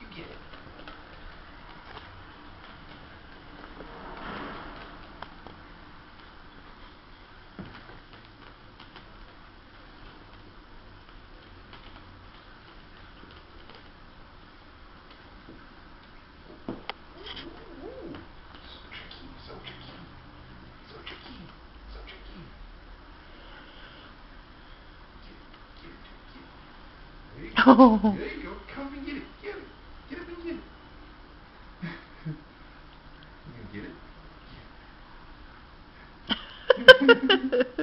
You get it. Ooh, so tricky, so tricky, so tricky, so tricky. Get it, get it, get it. There you go. Oh. There you go. Come and get it. Get it. Get up and get it. you gonna get it? Get it.